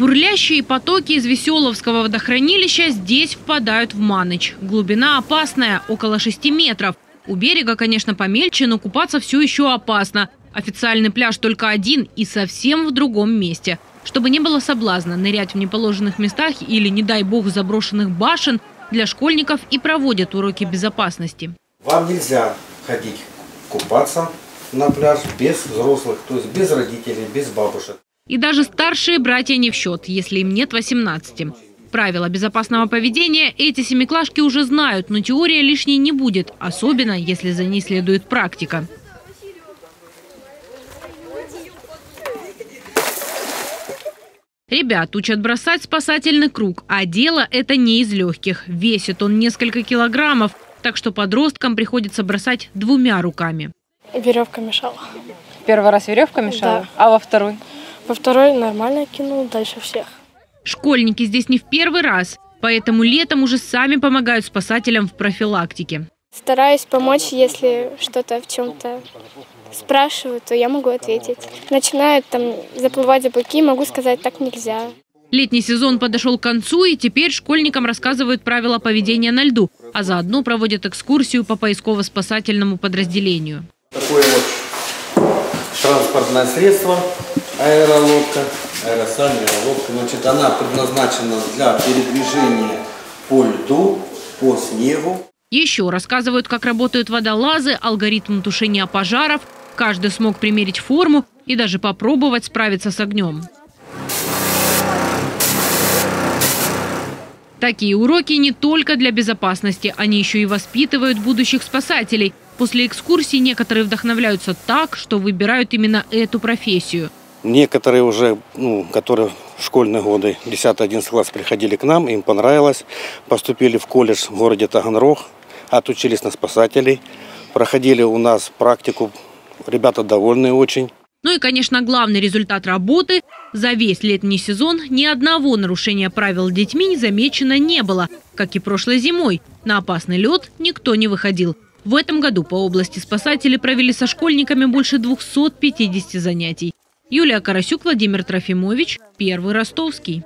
бурлящие потоки из Веселовского водохранилища здесь впадают в Маныч. Глубина опасная – около 6 метров. У берега, конечно, помельче, но купаться все еще опасно. Официальный пляж только один и совсем в другом месте. Чтобы не было соблазна нырять в неположенных местах или, не дай бог, заброшенных башен, для школьников и проводят уроки безопасности. Вам нельзя ходить купаться на пляж без взрослых, то есть без родителей, без бабушек. И даже старшие братья не в счет, если им нет 18. Правила безопасного поведения эти семиклашки уже знают, но теория лишней не будет, особенно если за ней следует практика. Ребят учат бросать спасательный круг, а дело это не из легких. Весит он несколько килограммов, так что подросткам приходится бросать двумя руками. Веревка мешала. Первый раз веревка мешала, Да. а во второй? Во второй нормально кинул, дальше всех. Школьники здесь не в первый раз, поэтому летом уже сами помогают спасателям в профилактике. Стараюсь помочь, если что-то в чем-то спрашивают, то я могу ответить. Начинают там заплывать за боки, могу сказать, так нельзя. Летний сезон подошел к концу, и теперь школьникам рассказывают правила поведения на льду, а заодно проводят экскурсию по поисково-спасательному подразделению. Такое вот транспортное средство, аэролодка, аэросольная лодка. Значит, она предназначена для передвижения по льду, по снегу. Еще рассказывают, как работают водолазы, алгоритм тушения пожаров. Каждый смог примерить форму и даже попробовать справиться с огнем. Такие уроки не только для безопасности, они еще и воспитывают будущих спасателей. После экскурсий некоторые вдохновляются так, что выбирают именно эту профессию. Некоторые уже, ну, которые в школьные годы, 10-11 класс, приходили к нам, им понравилось. Поступили в колледж в городе Таганрог, отучились на спасателей. Проходили у нас практику, ребята довольны очень. Ну и, конечно, главный результат работы – за весь летний сезон ни одного нарушения правил детьми замечено не было. Как и прошлой зимой, на опасный лед никто не выходил. В этом году по области спасатели провели со школьниками больше 250 занятий. Юлия Карасюк, Владимир Трофимович, Первый Ростовский.